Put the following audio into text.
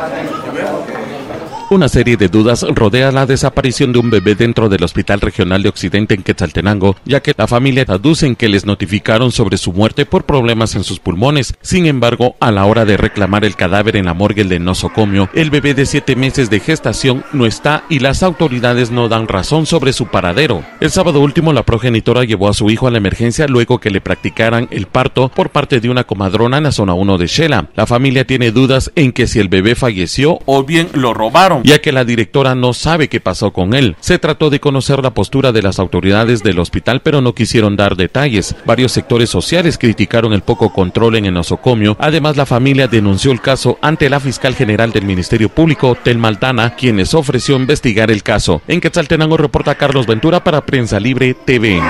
Thank you. Una serie de dudas rodea la desaparición de un bebé dentro del Hospital Regional de Occidente en Quetzaltenango, ya que la familia aducen que les notificaron sobre su muerte por problemas en sus pulmones. Sin embargo, a la hora de reclamar el cadáver en la morgue de nosocomio, el bebé de siete meses de gestación no está y las autoridades no dan razón sobre su paradero. El sábado último, la progenitora llevó a su hijo a la emergencia luego que le practicaran el parto por parte de una comadrona en la zona 1 de Shela. La familia tiene dudas en que si el bebé falleció o bien lo robaron ya que la directora no sabe qué pasó con él. Se trató de conocer la postura de las autoridades del hospital, pero no quisieron dar detalles. Varios sectores sociales criticaron el poco control en el nosocomio. Además, la familia denunció el caso ante la fiscal general del Ministerio Público, Tel Maltana, quienes ofreció investigar el caso. En Quetzaltenango reporta Carlos Ventura para Prensa Libre TV.